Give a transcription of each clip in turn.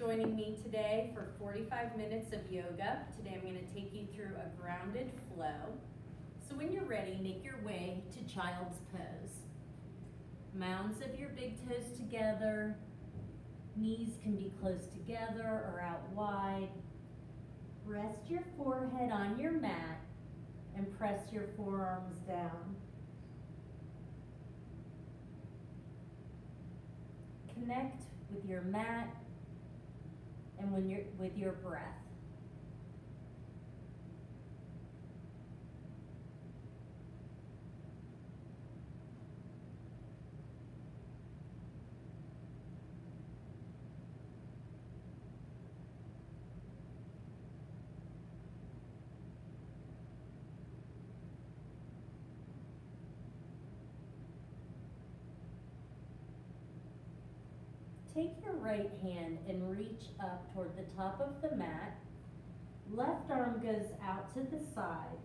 joining me today for 45 minutes of yoga. Today I'm going to take you through a grounded flow. So when you're ready, make your way to child's pose. Mounds of your big toes together. Knees can be close together or out wide. Rest your forehead on your mat and press your forearms down. Connect with your mat and when you're, with your breath. Take your right hand and reach up toward the top of the mat. Left arm goes out to the side.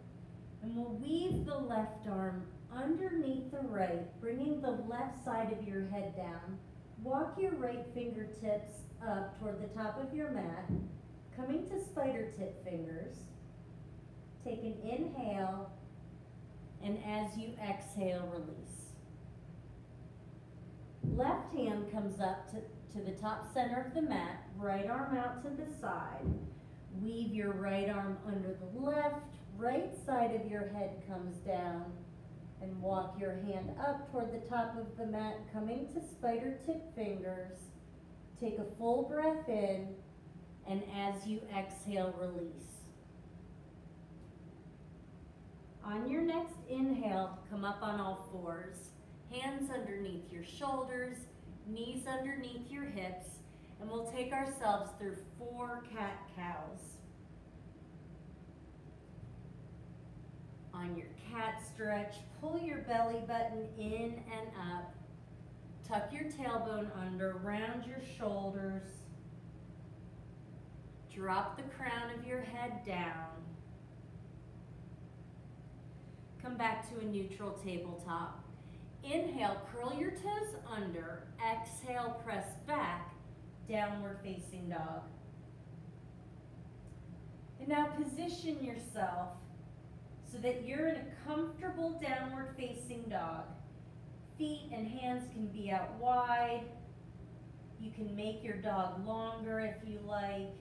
And we'll weave the left arm underneath the right, bringing the left side of your head down. Walk your right fingertips up toward the top of your mat, coming to spider tip fingers. Take an inhale, and as you exhale, release. Left hand comes up to to the top center of the mat, right arm out to the side. Weave your right arm under the left, right side of your head comes down, and walk your hand up toward the top of the mat, coming to spider tip fingers. Take a full breath in, and as you exhale, release. On your next inhale, come up on all fours. Hands underneath your shoulders, knees underneath your hips, and we'll take ourselves through four cat-cows. On your cat stretch, pull your belly button in and up. Tuck your tailbone under, round your shoulders. Drop the crown of your head down. Come back to a neutral tabletop. Inhale, curl your toes under. Exhale, press back, downward facing dog. And now position yourself so that you're in a comfortable downward facing dog. Feet and hands can be out wide. You can make your dog longer if you like.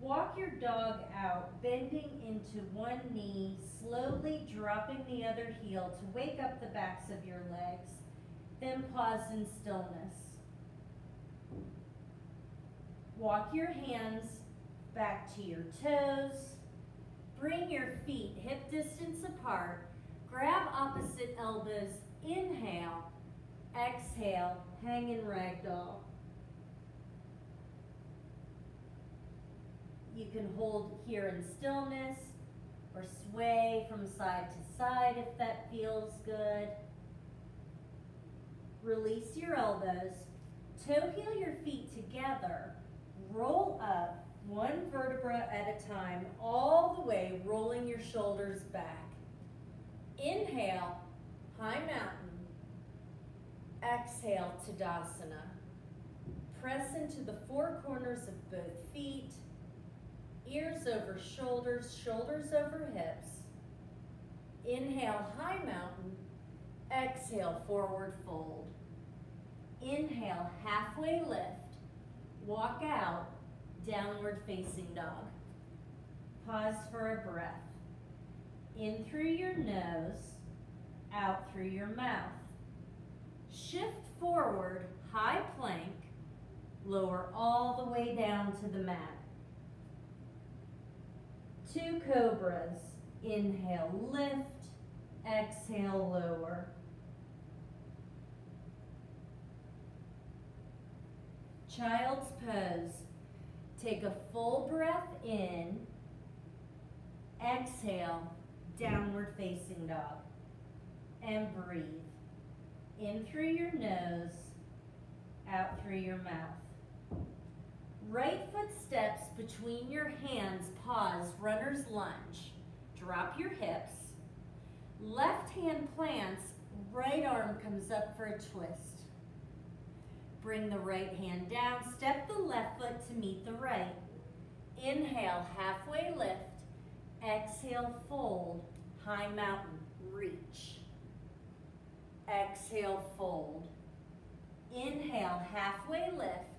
Walk your dog out, bending into one knee, slowly dropping the other heel to wake up the backs of your legs. Then pause in stillness. Walk your hands back to your toes. Bring your feet hip distance apart. Grab opposite elbows. Inhale. Exhale. Hang in ragdoll. You can hold here in stillness or sway from side to side if that feels good. Release your elbows. Toe heel your feet together. Roll up one vertebra at a time, all the way, rolling your shoulders back. Inhale, high mountain. Exhale, Tadasana. Press into the four corners of both feet ears over shoulders, shoulders over hips. Inhale, high mountain. Exhale, forward fold. Inhale, halfway lift. Walk out, downward facing dog. Pause for a breath. In through your nose, out through your mouth. Shift forward, high plank, lower all the way down to the mat. Two cobras. Inhale, lift. Exhale, lower. Child's pose. Take a full breath in. Exhale, downward facing dog. And breathe. In through your nose, out through your mouth. Right foot steps between your hands, pause, runner's lunge. Drop your hips. Left hand plants, right arm comes up for a twist. bring the right hand down, step the left foot to meet the right. Inhale, halfway lift. Exhale, fold, high mountain, reach. Exhale, fold. Inhale, halfway lift,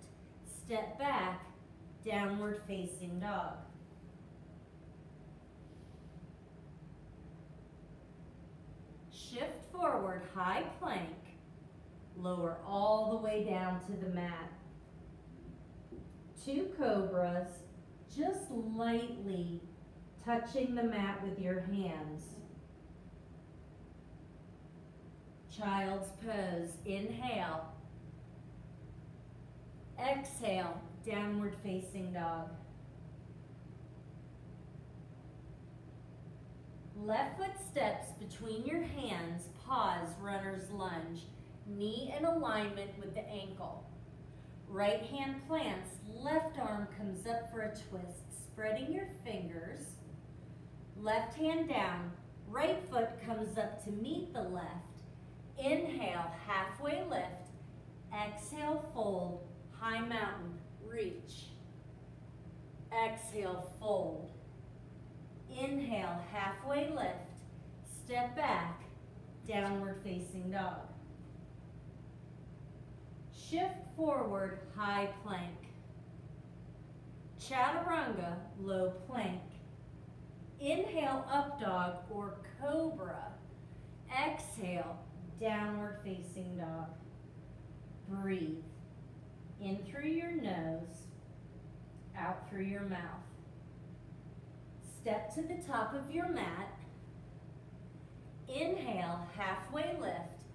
step back, downward facing dog. Shift forward, high plank. Lower all the way down to the mat. Two cobras, just lightly touching the mat with your hands. Child's pose, inhale. Exhale, downward facing dog. Left foot steps between your hands, pause, runner's lunge. Knee in alignment with the ankle. Right hand plants, left arm comes up for a twist, spreading your fingers. Left hand down, right foot comes up to meet the left. Inhale, halfway lift. Exhale, fold, high mountain, reach. Exhale, fold. Inhale, halfway lift. Step back, downward facing dog. Shift forward, high plank. Chaturanga, low plank. Inhale, up dog or cobra. Exhale, downward facing dog. Breathe. In through your nose, out through your mouth. Step to the top of your mat. Inhale, halfway lift.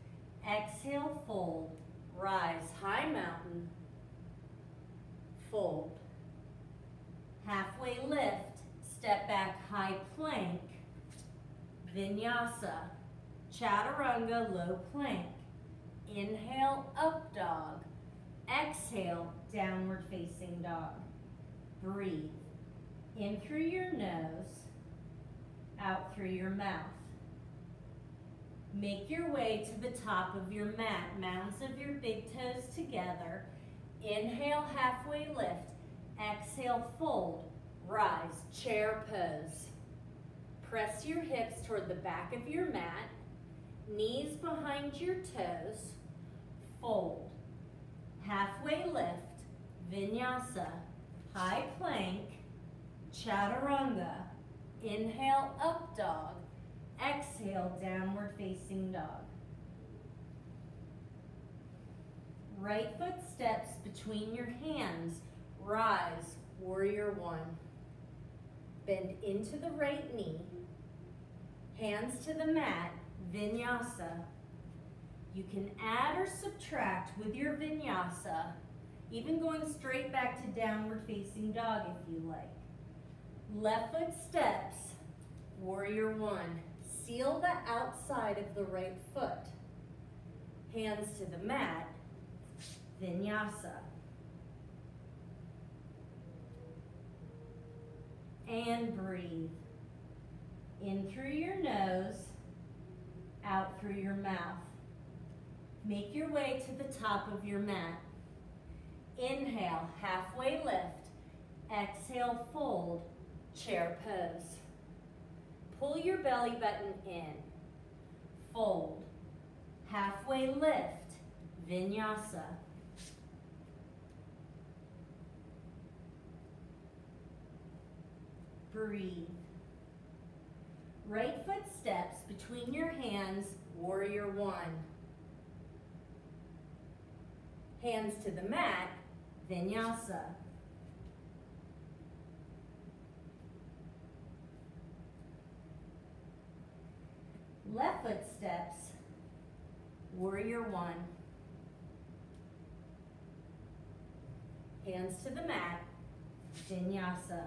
Exhale, fold. Rise, high mountain. Fold. Halfway lift. Step back, high plank. Vinyasa. Chaturanga, low plank. Inhale, up dog. Exhale, downward facing dog. Breathe. In through your nose, out through your mouth. Make your way to the top of your mat, mounds of your big toes together. Inhale, halfway lift. Exhale, fold. Rise, chair pose. Press your hips toward the back of your mat. Knees behind your toes. Fold. Halfway lift, vinyasa, high plank, chaturanga. Inhale, up dog. Exhale, downward facing dog. Right foot steps between your hands. Rise, warrior one. Bend into the right knee. Hands to the mat, vinyasa. You can add or subtract with your vinyasa, even going straight back to downward facing dog if you like. Left foot steps, warrior one. Seal the outside of the right foot. Hands to the mat, vinyasa. And breathe. In through your nose, out through your mouth. Make your way to the top of your mat. Inhale, halfway lift. Exhale, fold, chair pose. Pull your belly button in. Fold. Halfway lift, vinyasa. Breathe. Right foot steps between your hands, warrior one. Hands to the mat, vinyasa. Left foot steps, warrior one. Hands to the mat, vinyasa.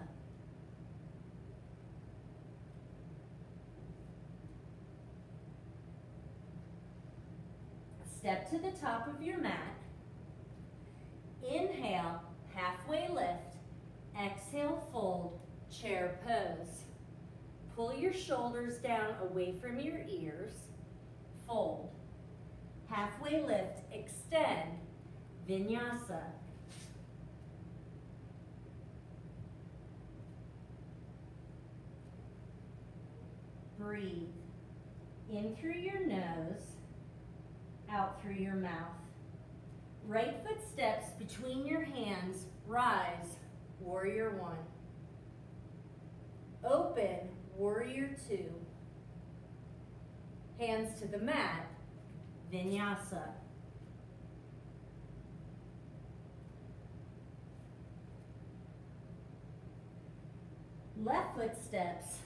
Step to the top of your mat. Inhale, halfway lift. Exhale, fold, chair pose. Pull your shoulders down away from your ears. Fold. Halfway lift, extend. vinyasa. Breathe in through your nose, out through your mouth. Right foot steps between your hands, rise, warrior one. Open, warrior two. Hands to the mat, vinyasa. Left foot steps,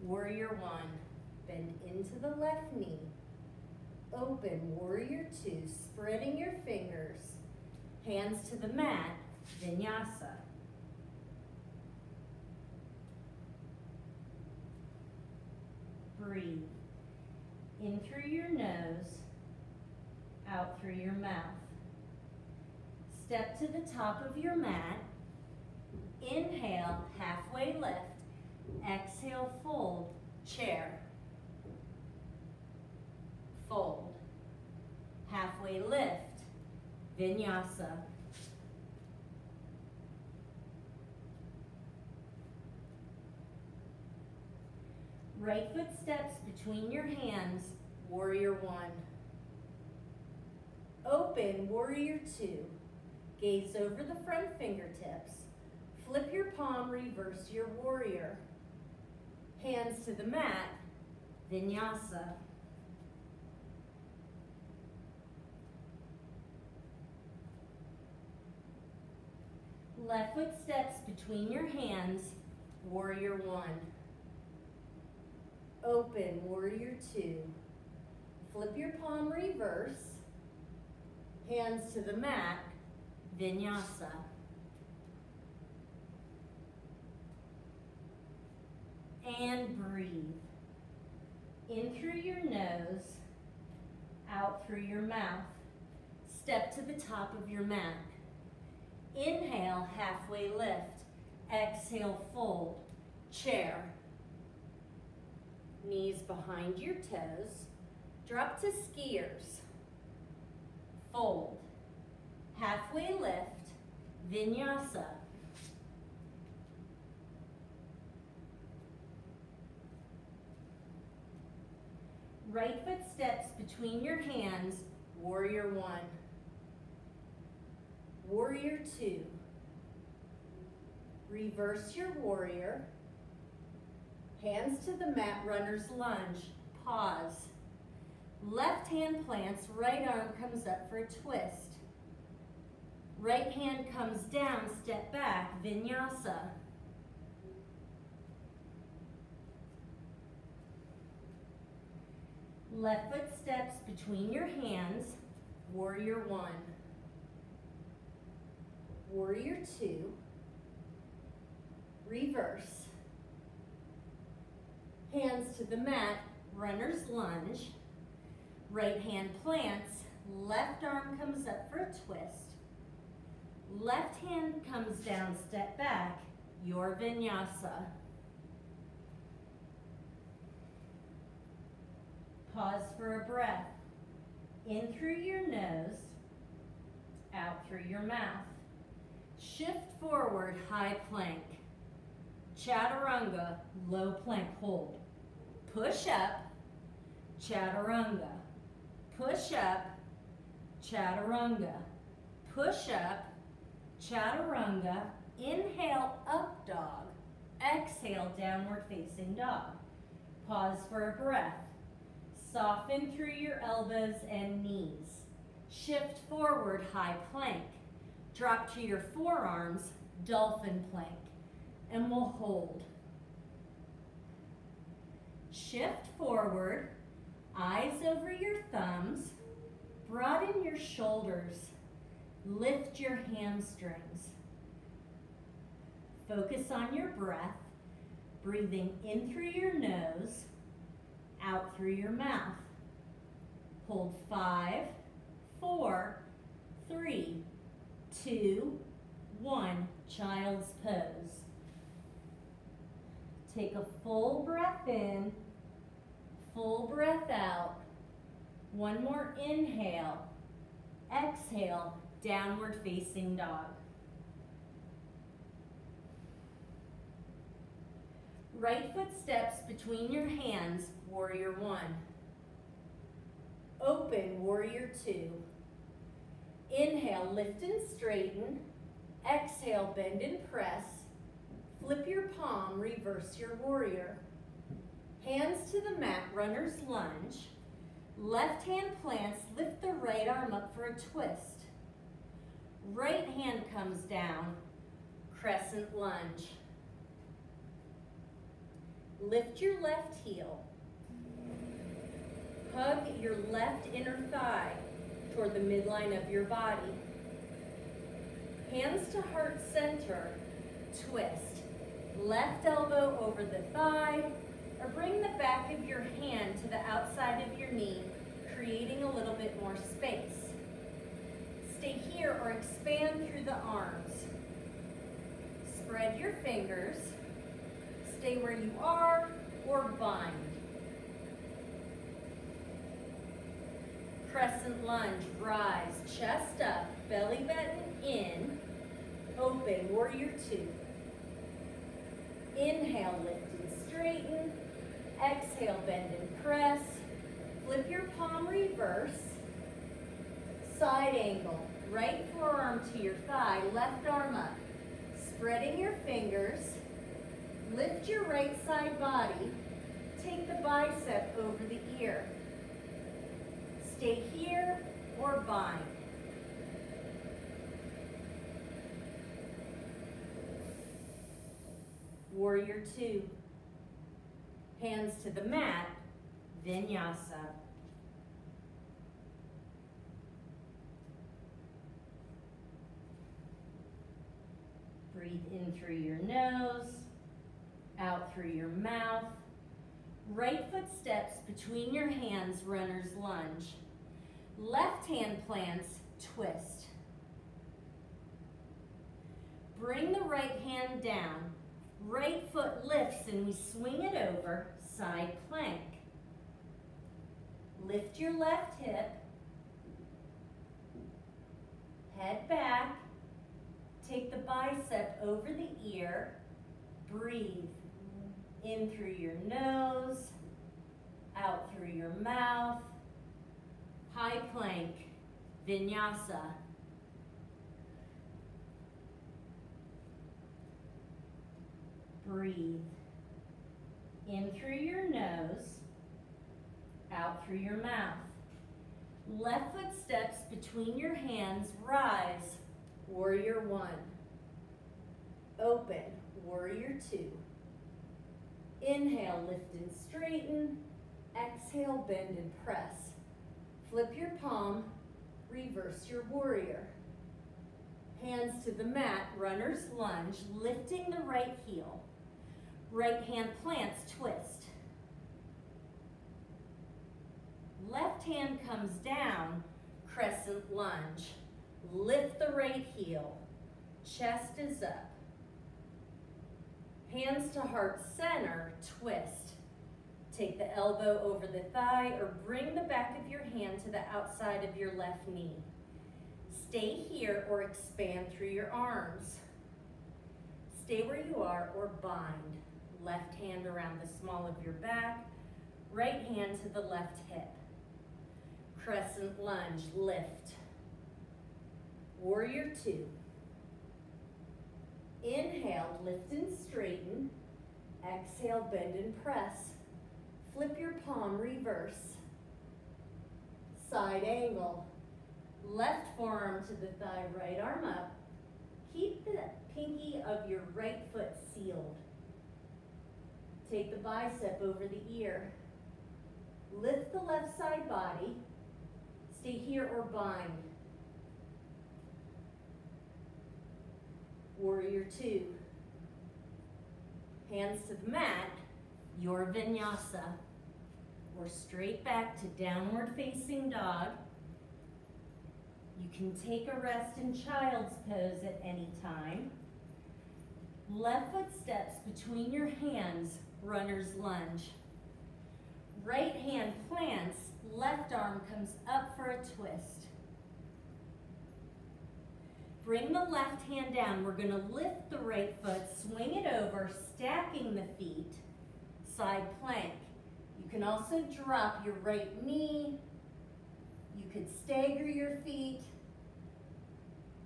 warrior one. Bend into the left knee. Open, warrior two, spreading your fingers. Hands to the mat, vinyasa. Breathe. In through your nose, out through your mouth. Step to the top of your mat. Inhale, halfway lift. Exhale, fold, chair. Fold. Halfway lift, vinyasa. Right foot steps between your hands, warrior one. Open, warrior two. Gaze over the front fingertips. Flip your palm, reverse your warrior. Hands to the mat, vinyasa. Left foot steps between your hands, warrior one. Open, warrior two. Flip your palm reverse. Hands to the mat, vinyasa. And breathe. In through your nose, out through your mouth. Step to the top of your mat. Inhale, halfway lift. Exhale, fold. Chair. Knees behind your toes. Drop to skiers. Fold. Halfway lift. Vinyasa. Right foot steps between your hands. Warrior one. Warrior two. Reverse your warrior. Hands to the mat, runner's lunge. Pause. Left hand plants, right arm comes up for a twist. Right hand comes down, step back, vinyasa. Left foot steps between your hands, warrior one warrior two, reverse, hands to the mat, runner's lunge, right hand plants, left arm comes up for a twist, left hand comes down, step back, your vinyasa. Pause for a breath. In through your nose, out through your mouth. Shift forward, high plank. Chaturanga, low plank hold. Push up, chaturanga. Push up, chaturanga. Push up, chaturanga. Inhale, up dog. Exhale, downward facing dog. Pause for a breath. Soften through your elbows and knees. Shift forward, high plank. Drop to your forearms, dolphin plank, and we'll hold. Shift forward, eyes over your thumbs, broaden your shoulders, lift your hamstrings. Focus on your breath, breathing in through your nose, out through your mouth. Hold five, four, three, two, one, child's pose. Take a full breath in, full breath out. One more inhale, exhale downward facing dog. Right foot steps between your hands, warrior one. Open, warrior two. Inhale, lift and straighten. Exhale, bend and press. Flip your palm, reverse your warrior. Hands to the mat, runner's lunge. Left hand plants, lift the right arm up for a twist. Right hand comes down, crescent lunge. Lift your left heel. Hug your left inner thigh toward the midline of your body. Hands to heart center, twist. Left elbow over the thigh, or bring the back of your hand to the outside of your knee, creating a little bit more space. Stay here or expand through the arms. Spread your fingers. Stay where you are or bind. Crescent lunge, rise, chest up, belly button in, open, warrior two. Inhale, lift and straighten. Exhale, bend and press. Flip your palm reverse. Side angle. Right forearm to your thigh, left arm up. Spreading your fingers. Lift your right side body. Take the bicep over the ear. Stay here or bind. Warrior two. Hands to the mat, vinyasa. Breathe in through your nose, out through your mouth. Right foot steps between your hands, runner's lunge. Left hand plants, twist. Bring the right hand down. Right foot lifts and we swing it over, side plank. Lift your left hip. Head back. Take the bicep over the ear. Breathe. In through your nose, out through your mouth. High plank, vinyasa. Breathe. In through your nose, out through your mouth. Left foot steps between your hands, rise, warrior one. Open, warrior two. Inhale, lift and straighten. Exhale, bend and press. Flip your palm, reverse your warrior. Hands to the mat, runner's lunge, lifting the right heel. Right hand plants, twist. Left hand comes down, crescent lunge. Lift the right heel. Chest is up. Hands to heart center, twist. Take the elbow over the thigh or bring the back of your hand to the outside of your left knee. Stay here or expand through your arms. Stay where you are or bind. Left hand around the small of your back, right hand to the left hip. Crescent lunge, lift. Warrior two. Inhale, lift and straighten. Exhale, bend and press. Flip your palm, reverse. Side angle. Left forearm to the thigh, right arm up. Keep the pinky of your right foot sealed. Take the bicep over the ear. Lift the left side body. Stay here or bind. Warrior two. Hands to the mat, your vinyasa. Or straight back to downward facing dog. You can take a rest in child's pose at any time. Left foot steps between your hands, runner's lunge. Right hand plants, left arm comes up for a twist. Bring the left hand down. We're gonna lift the right foot, swing it over, stacking the feet, side plank. You can also drop your right knee. You could stagger your feet.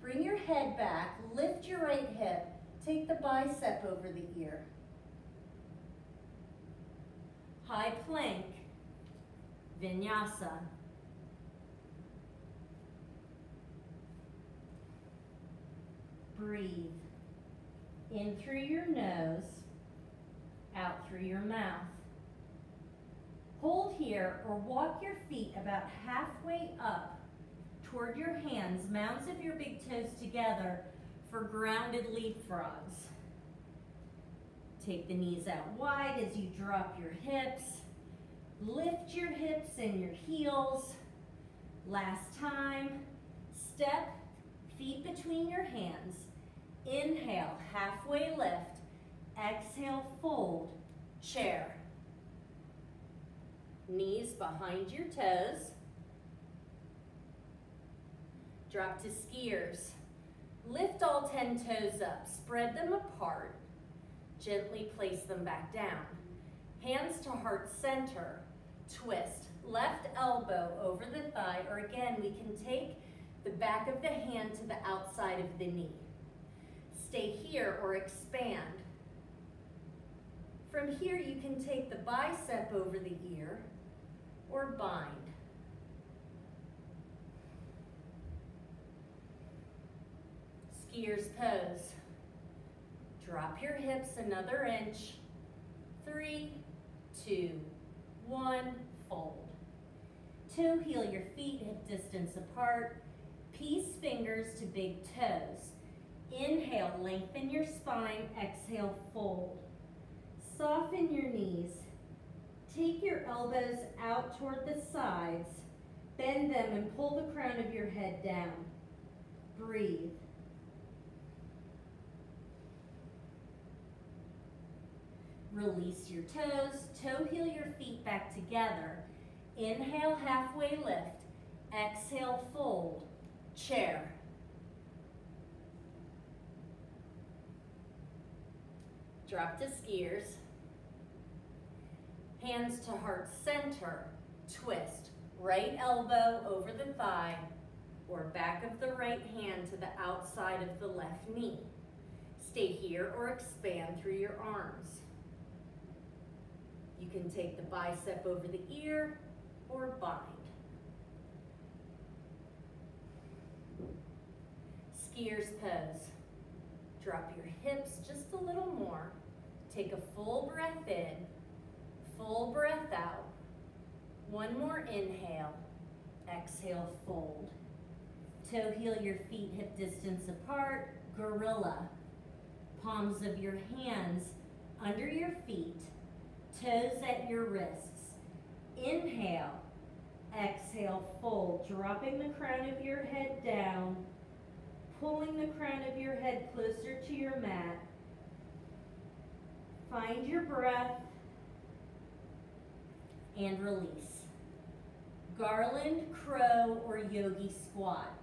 Bring your head back, lift your right hip, take the bicep over the ear. High plank, vinyasa. Breathe. In through your nose, out through your mouth. Hold here or walk your feet about halfway up toward your hands, mounds of your big toes together for grounded leapfrogs. Take the knees out wide as you drop your hips. Lift your hips and your heels. Last time, step, feet between your hands. Inhale, halfway lift. Exhale, fold, chair. Knees behind your toes. Drop to skiers. Lift all 10 toes up, spread them apart. Gently place them back down. Hands to heart center. Twist. Left elbow over the thigh, or again, we can take the back of the hand to the outside of the knee. Stay here or expand. From here, you can take the bicep over the ear or bind. Skier's pose. Drop your hips another inch. Three, two, one, fold. Toe heel your feet hip distance apart. Peace fingers to big toes. Inhale, lengthen your spine. Exhale, fold. Soften your knees. Take your elbows out toward the sides. Bend them and pull the crown of your head down. Breathe. Release your toes, toe heel your feet back together. Inhale, halfway lift. Exhale, fold, chair. Drop to skiers. Hands to heart center, twist. Right elbow over the thigh or back of the right hand to the outside of the left knee. Stay here or expand through your arms. You can take the bicep over the ear or bind. Skier's pose. Drop your hips just a little more. Take a full breath in, full breath out. One more inhale, exhale, fold. Toe heel your feet hip distance apart, gorilla. Palms of your hands under your feet, toes at your wrists. Inhale, exhale, fold, dropping the crown of your head down, pulling the crown of your head closer to your mat. Find your breath and release. Garland, crow, or yogi squat.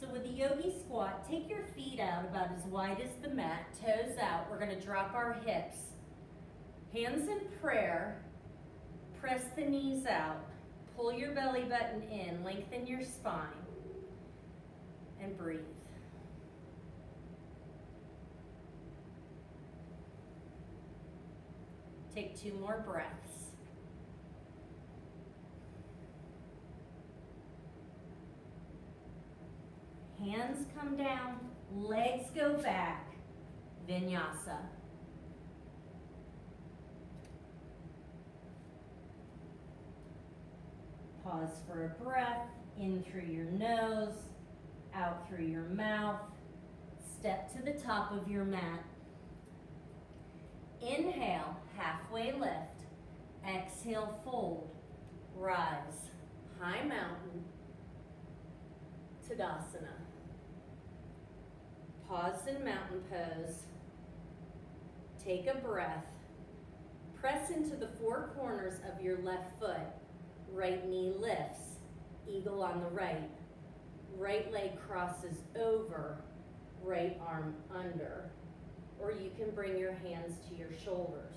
So with the yogi squat, take your feet out about as wide as the mat, toes out. We're gonna drop our hips. Hands in prayer, press the knees out, pull your belly button in, lengthen your spine, and breathe. Take two more breaths. Hands come down, legs go back, vinyasa. Pause for a breath, in through your nose, out through your mouth. Step to the top of your mat. Inhale, halfway lift. Exhale, fold. Rise, high mountain, Tadasana. Pause in mountain pose. Take a breath. Press into the four corners of your left foot. Right knee lifts. Eagle on the right. Right leg crosses over, right arm under. Or you can bring your hands to your shoulders.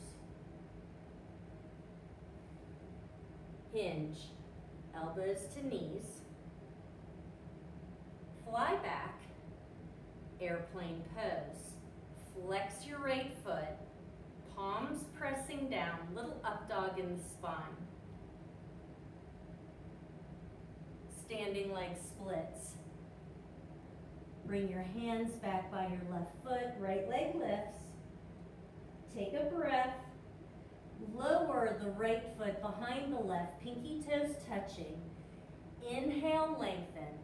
Hinge, elbows to knees. Fly back, airplane pose. Flex your right foot, palms pressing down, little up dog in the spine. Standing leg splits. Bring your hands back by your left foot, right leg lifts. Take a breath. Lower the right foot behind the left, pinky toes touching. Inhale, lengthen.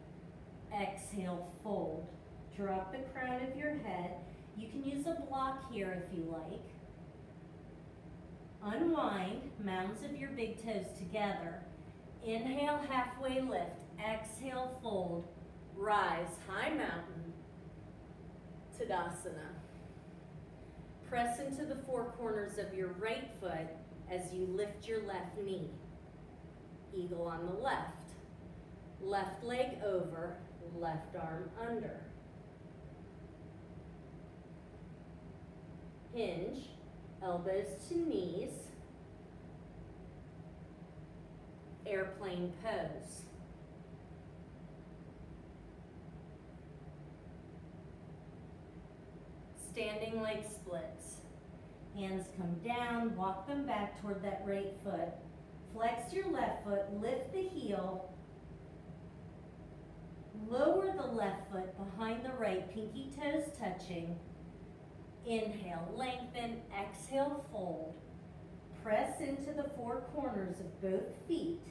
Exhale, fold. Drop the crown of your head. You can use a block here if you like. Unwind, mounds of your big toes together. Inhale, halfway lift. Exhale, fold. Rise, high mountain. Tadasana. Press into the four corners of your right foot as you lift your left knee. Eagle on the left. Left leg over, left arm under. Hinge, elbows to knees. Airplane pose. Standing leg splits. Hands come down, walk them back toward that right foot. Flex your left foot, lift the heel, Lower the left foot behind the right, pinky toes touching. Inhale, lengthen, exhale, fold. Press into the four corners of both feet.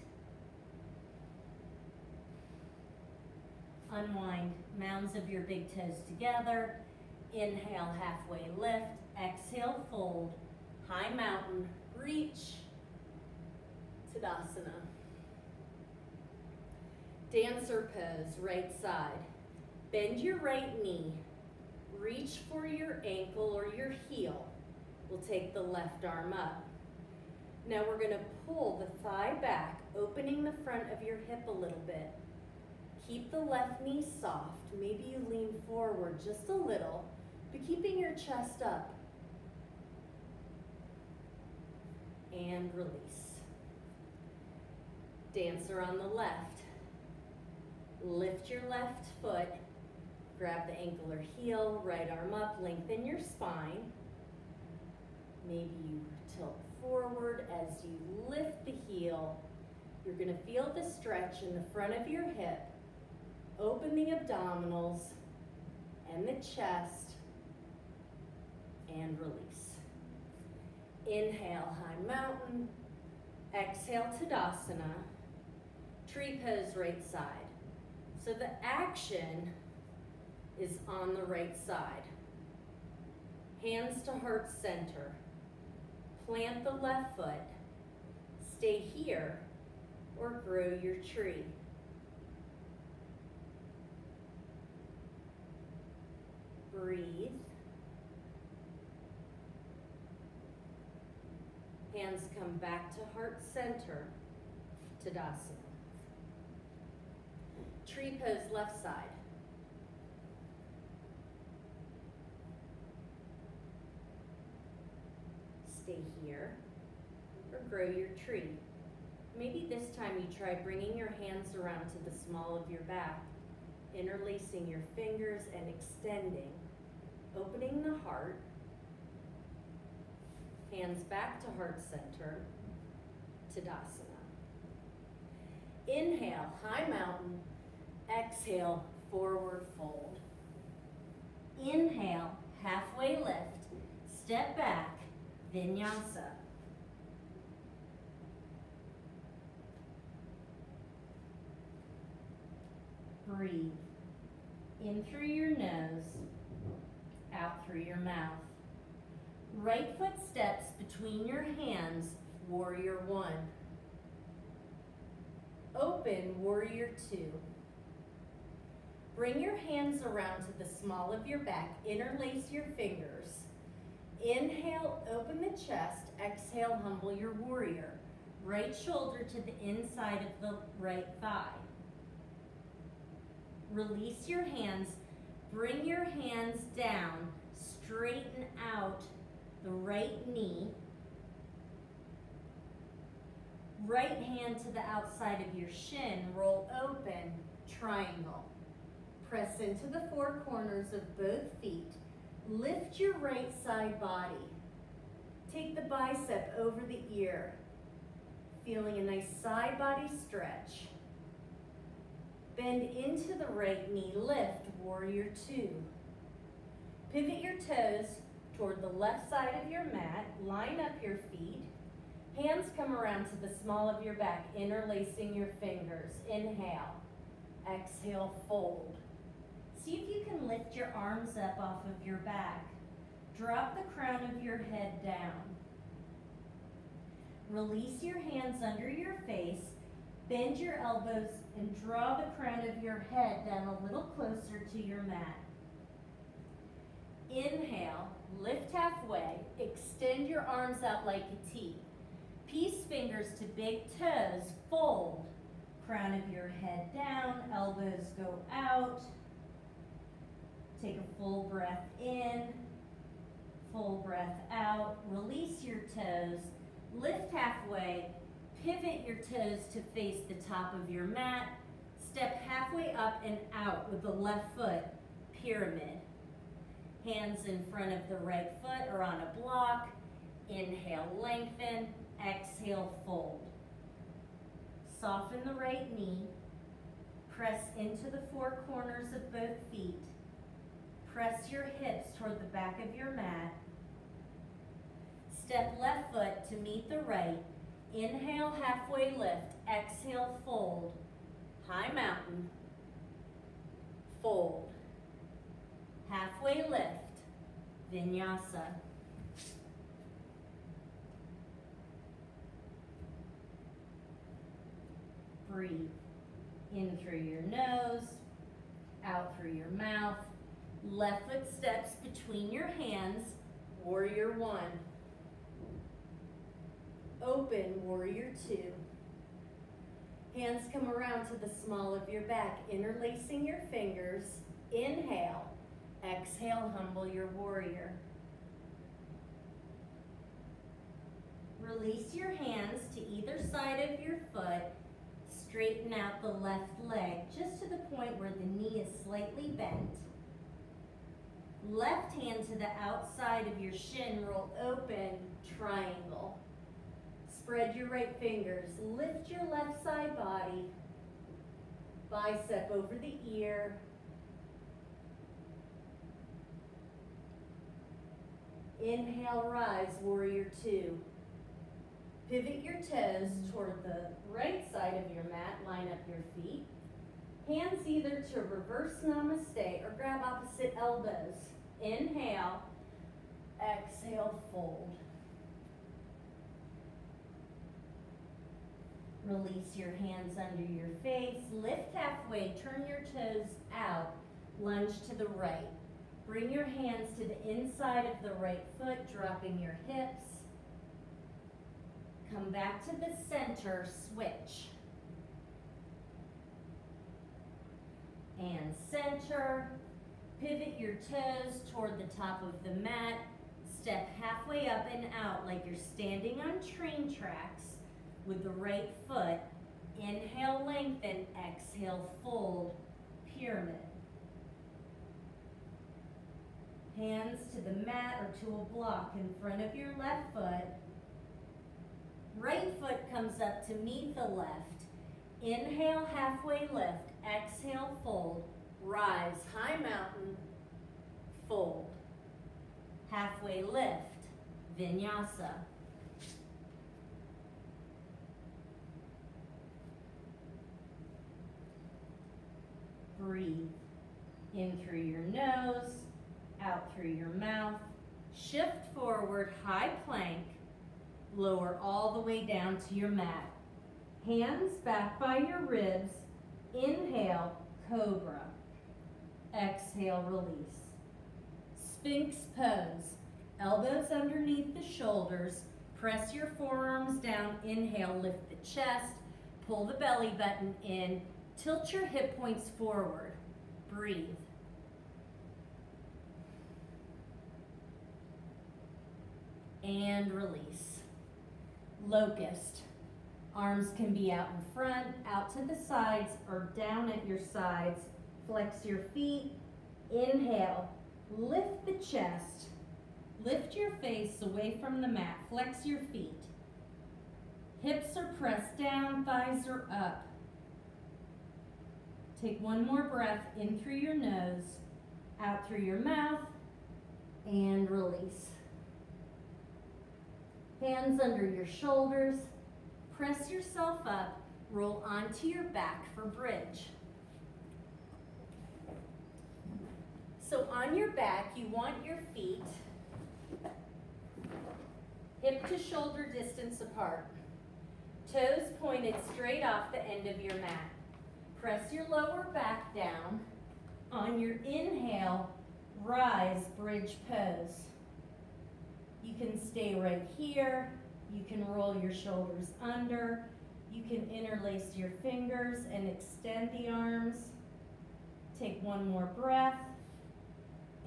Unwind mounds of your big toes together. Inhale, halfway lift. Exhale, fold. High mountain, reach. Tadasana. Dancer pose, right side. Bend your right knee. Reach for your ankle or your heel. We'll take the left arm up. Now we're gonna pull the thigh back, opening the front of your hip a little bit. Keep the left knee soft. Maybe you lean forward just a little, but keeping your chest up. And release. Dancer on the left. Lift your left foot, grab the ankle or heel, right arm up, lengthen your spine. Maybe you tilt forward as you lift the heel. You're gonna feel the stretch in the front of your hip. Open the abdominals and the chest and release. Inhale, high mountain. Exhale, Tadasana. Tree pose, right side. So the action is on the right side. Hands to heart center. Plant the left foot. Stay here or grow your tree. Breathe. Hands come back to heart center, Tadasana. Tree pose left side. Stay here or grow your tree. Maybe this time you try bringing your hands around to the small of your back, interlacing your fingers and extending, opening the heart, hands back to heart center, Tadasana. Inhale, high mountain, Exhale, forward fold. Inhale, halfway lift. Step back, vinyasa. Breathe. In through your nose, out through your mouth. Right foot steps between your hands, warrior one. Open, warrior two. Bring your hands around to the small of your back. Interlace your fingers. Inhale, open the chest. Exhale, humble your warrior. Right shoulder to the inside of the right thigh. Release your hands. Bring your hands down. Straighten out the right knee. Right hand to the outside of your shin. Roll open, triangle. Press into the four corners of both feet. Lift your right side body. Take the bicep over the ear. Feeling a nice side body stretch. Bend into the right knee, lift, warrior two. Pivot your toes toward the left side of your mat, line up your feet. Hands come around to the small of your back, interlacing your fingers. Inhale, exhale, fold. See if you can lift your arms up off of your back. Drop the crown of your head down. Release your hands under your face. Bend your elbows and draw the crown of your head down a little closer to your mat. Inhale, lift halfway, extend your arms out like a T. Peace fingers to big toes, fold. Crown of your head down, elbows go out. Take a full breath in, full breath out. Release your toes, lift halfway, pivot your toes to face the top of your mat. Step halfway up and out with the left foot, pyramid. Hands in front of the right foot or on a block. Inhale, lengthen. Exhale, fold. Soften the right knee. Press into the four corners of both feet. Press your hips toward the back of your mat. Step left foot to meet the right. Inhale, halfway lift. Exhale, fold. High mountain. Fold. Halfway lift. Vinyasa. Breathe. In through your nose, out through your mouth. Left foot steps between your hands, warrior one. Open, warrior two. Hands come around to the small of your back, interlacing your fingers. Inhale, exhale, humble your warrior. Release your hands to either side of your foot. Straighten out the left leg just to the point where the knee is slightly bent. Left hand to the outside of your shin, roll open, triangle. Spread your right fingers, lift your left side body, bicep over the ear. Inhale, rise, warrior two. Pivot your toes toward the right side of your mat, line up your feet. Hands either to reverse namaste or grab opposite elbows. Inhale, exhale, fold. Release your hands under your face, lift halfway, turn your toes out, lunge to the right. Bring your hands to the inside of the right foot, dropping your hips. Come back to the center, switch. And center. Pivot your toes toward the top of the mat. Step halfway up and out like you're standing on train tracks with the right foot. Inhale, lengthen. Exhale, fold. Pyramid. Hands to the mat or to a block in front of your left foot. Right foot comes up to meet the left. Inhale, halfway lift. Exhale, fold. Rise, high mountain, fold. Halfway lift, vinyasa. Breathe in through your nose, out through your mouth. Shift forward, high plank. Lower all the way down to your mat. Hands back by your ribs. Inhale, cobra. Exhale, release. Sphinx pose. Elbows underneath the shoulders. Press your forearms down. Inhale, lift the chest. Pull the belly button in. Tilt your hip points forward. breathe. And release. Locust. Arms can be out in front, out to the sides, or down at your sides. Flex your feet. Inhale. Lift the chest. Lift your face away from the mat. Flex your feet. Hips are pressed down, thighs are up. Take one more breath in through your nose, out through your mouth, and release. Hands under your shoulders. Press yourself up, roll onto your back for bridge. So on your back, you want your feet hip to shoulder distance apart. Toes pointed straight off the end of your mat. Press your lower back down. On your inhale, rise, bridge pose. You can stay right here. You can roll your shoulders under. You can interlace your fingers and extend the arms. Take one more breath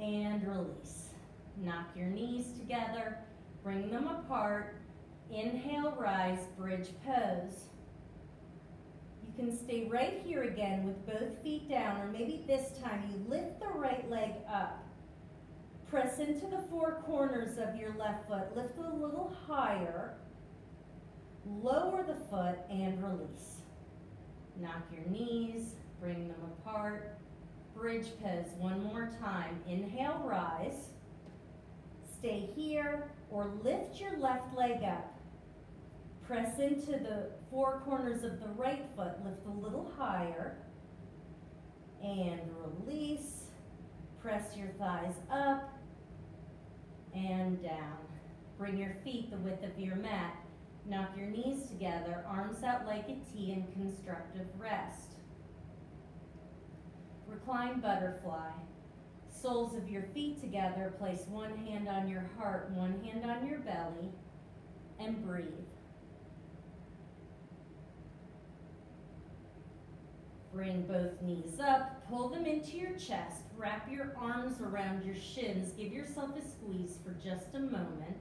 and release. Knock your knees together, bring them apart. Inhale, rise, bridge pose. You can stay right here again with both feet down, or maybe this time you lift the right leg up. Press into the four corners of your left foot. Lift it a little higher. Lower the foot and release. Knock your knees, bring them apart. Bridge pose one more time. Inhale, rise. Stay here or lift your left leg up. Press into the four corners of the right foot. Lift a little higher. And release. Press your thighs up and down. Bring your feet the width of your mat. Knock your knees together, arms out like a T in constructive rest. Recline butterfly. Soles of your feet together, place one hand on your heart, one hand on your belly, and breathe. Bring both knees up, pull them into your chest, wrap your arms around your shins, give yourself a squeeze for just a moment.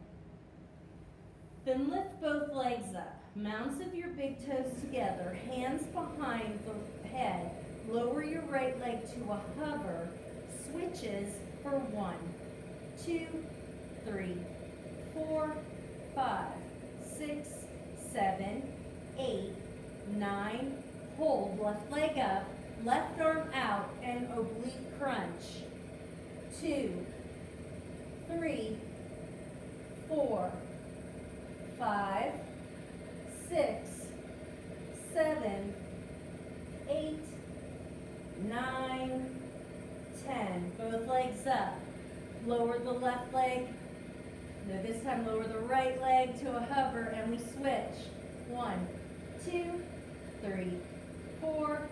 Then lift both legs up, mounds of your big toes together, hands behind the head, lower your right leg to a hover, switches for one, two, three, four, five, six, seven, eight, nine, hold, left leg up, left arm out, and oblique crunch. Two, three, four, five, six, seven, eight, nine, ten. Both legs up. Lower the left leg. No, this time lower the right leg to a hover and we switch. One, two, three, four,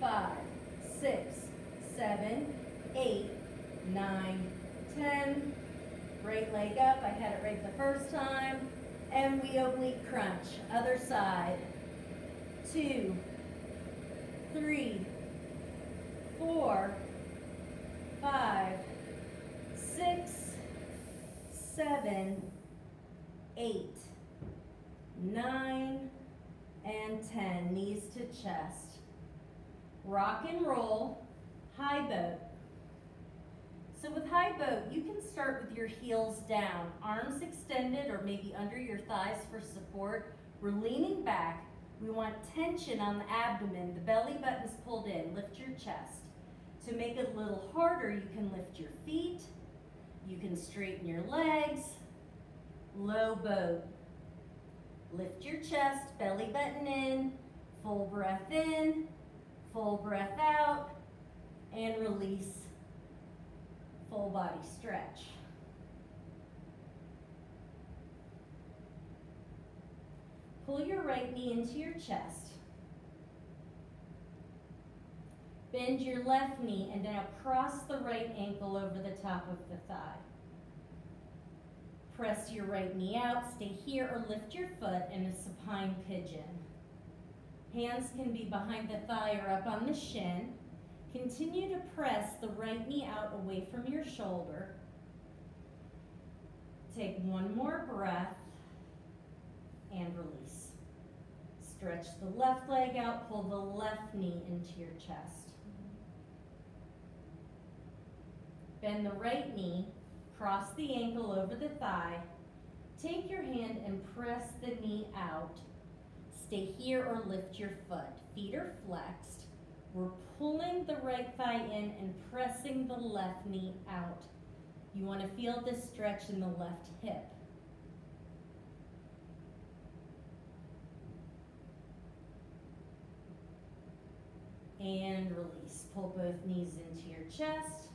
five, six, seven, eight, nine, ten. Right leg up, I had it right the first time. And we oblique crunch, other side. Two, three, four, five, six, seven, eight, nine, and 10. Knees to chest. Rock and roll, high boat. So with high boat, you can start with your heels down, arms extended or maybe under your thighs for support. We're leaning back. We want tension on the abdomen. The belly button's pulled in. Lift your chest. To make it a little harder, you can lift your feet. You can straighten your legs. Low boat. Lift your chest, belly button in, full breath in, full breath out, and release. Full body stretch. Pull your right knee into your chest. Bend your left knee and now cross the right ankle over the top of the thigh. Press your right knee out, stay here, or lift your foot in a supine pigeon. Hands can be behind the thigh or up on the shin. Continue to press the right knee out away from your shoulder. Take one more breath and release. Stretch the left leg out, pull the left knee into your chest. Bend the right knee, cross the ankle over the thigh. Take your hand and press the knee out. Stay here or lift your foot. Feet are flexed. We're pulling the right thigh in and pressing the left knee out. You want to feel this stretch in the left hip. And release. Pull both knees into your chest.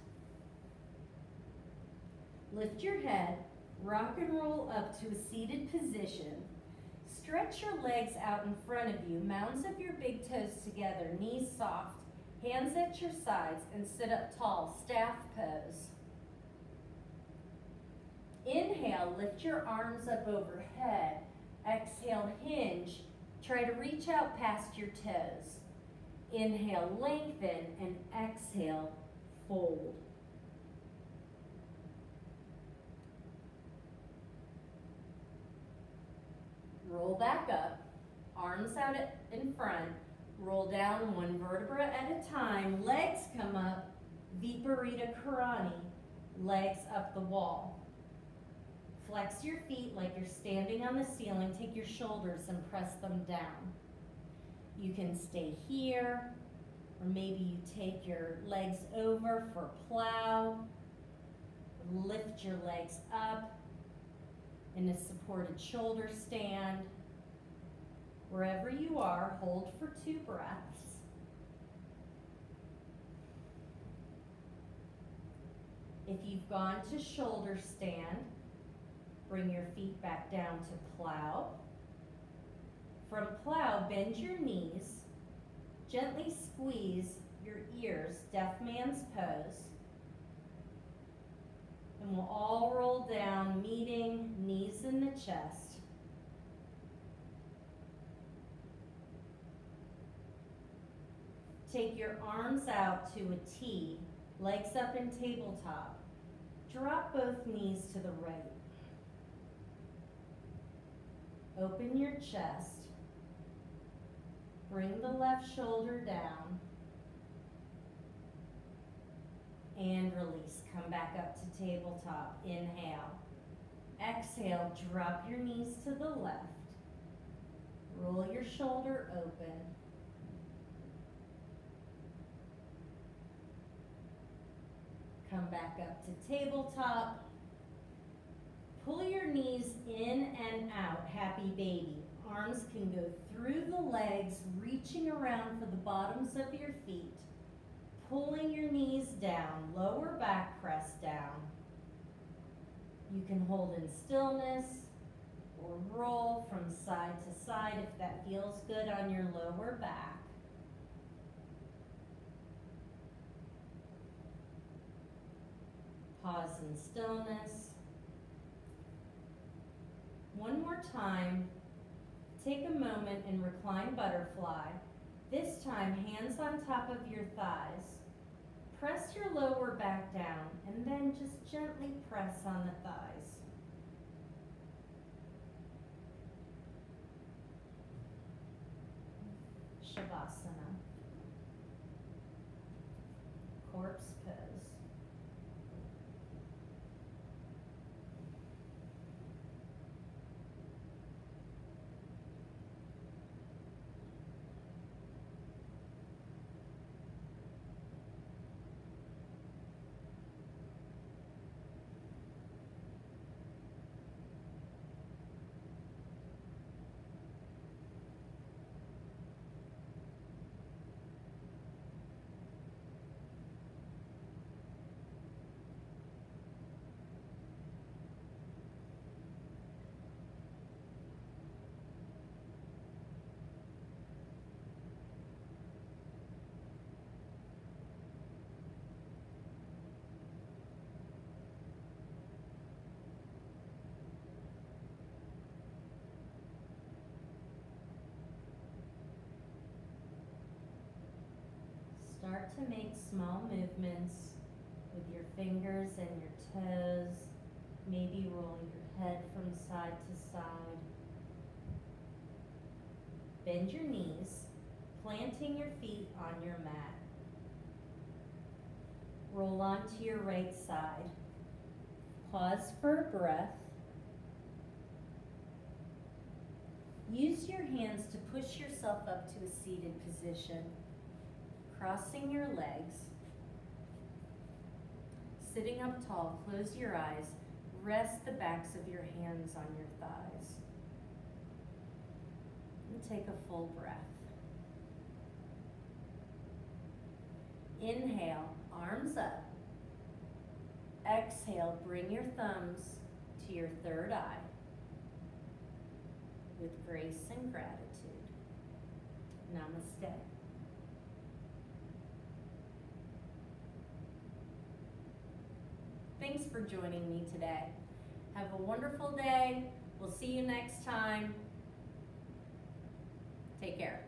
Lift your head, rock and roll up to a seated position. Stretch your legs out in front of you, mounds of your big toes together, knees soft, hands at your sides, and sit up tall, staff pose. Inhale, lift your arms up overhead. Exhale, hinge. Try to reach out past your toes. Inhale, lengthen, and exhale, fold. Roll back up, arms out in front, roll down one vertebra at a time, legs come up, Viparita Karani, legs up the wall. Flex your feet like you're standing on the ceiling, take your shoulders and press them down. You can stay here, or maybe you take your legs over for plow, lift your legs up, in a supported shoulder stand. Wherever you are, hold for two breaths. If you've gone to shoulder stand, bring your feet back down to plow. From plow, bend your knees, gently squeeze your ears, deaf man's pose. And we'll all roll down, meeting knees in the chest. Take your arms out to a T, legs up in tabletop. Drop both knees to the right. Open your chest. Bring the left shoulder down and release. Come back up to tabletop. Inhale. Exhale, drop your knees to the left. Roll your shoulder open. Come back up to tabletop. Pull your knees in and out, happy baby. Arms can go through the legs, reaching around for the bottoms of your feet pulling your knees down, lower back press down. You can hold in stillness or roll from side to side if that feels good on your lower back. Pause in stillness. One more time, take a moment and recline butterfly. This time, hands on top of your thighs. Press your lower back down and then just gently press on the thighs. Shavasana. Corpse pose. Start to make small movements with your fingers and your toes. Maybe roll your head from side to side. Bend your knees, planting your feet on your mat. Roll onto your right side. Pause for a breath. Use your hands to push yourself up to a seated position, crossing your legs. Sitting up tall, close your eyes. Rest the backs of your hands on your thighs. And take a full breath. Inhale, arms up. Exhale, bring your thumbs to your third eye with grace and gratitude. Namaste. Thanks for joining me today. Have a wonderful day. We'll see you next time. Take care.